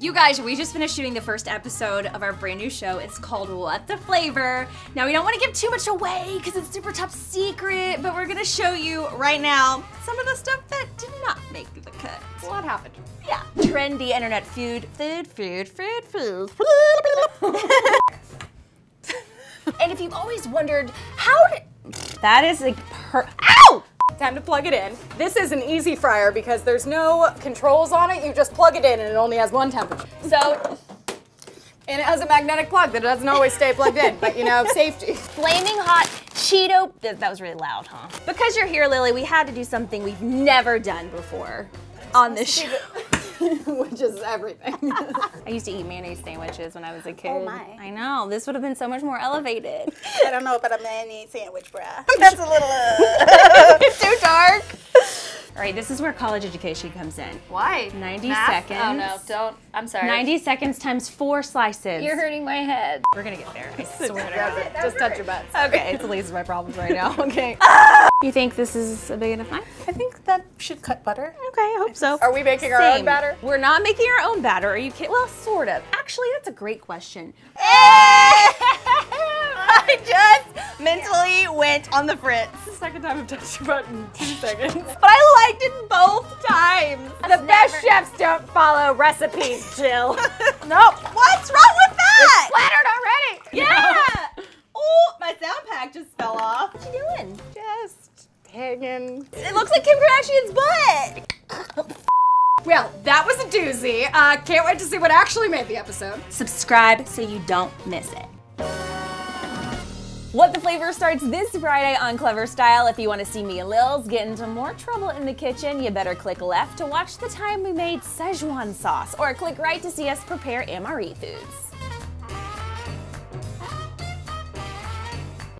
You guys, we just finished shooting the first episode of our brand new show. It's called What the Flavor. Now, we don't want to give too much away because it's super top secret, but we're going to show you right now some of the stuff that did not make the cut. What happened? Yeah. Trendy internet food, food, food, food, food. and if you've always wondered, how did. That is a per. Time to plug it in. This is an easy fryer because there's no controls on it. You just plug it in and it only has one temperature. So, And it has a magnetic plug that doesn't always stay plugged in, but you know, safety. flaming hot Cheeto. That was really loud, huh? Because you're here, Lily, we had to do something we've never done before on this show. Which is everything. I used to eat mayonnaise sandwiches when I was a kid. Oh, my. I know. This would have been so much more elevated. I don't know about a mayonnaise sandwich, bruh. That's a little. Uh... it's too dark. All right, this is where college education comes in. Why? 90 Math? seconds. Oh no, don't. I'm sorry. 90 seconds times four slices. You're hurting my head. We're gonna get there. I swear to God. just touch your butts. Okay, it's the least of my problems right now. Okay. you think this is a big enough knife? I think that should cut butter. Okay, I hope so. Are we making our own batter? We're not making our own batter. Are you kidding? Well, sort of. Actually, that's a great question. I went on the fritz. The second time I've touched your butt in two seconds. But I liked it both times. The best chefs don't follow recipes, Jill. Nope. What's wrong with that? Splattered already. Yeah. oh, my sound pack just fell off. What you doing? Just hanging. It looks like Kim Kardashian's butt. Well, that was a doozy. Uh, can't wait to see what actually made the episode. Subscribe so you don't miss it. What the Flavor starts this Friday on Clevver Style. If you want to see me and Lils get into more trouble in the kitchen, you better click left to watch the time we made Szechuan sauce, or click right to see us prepare MRE foods.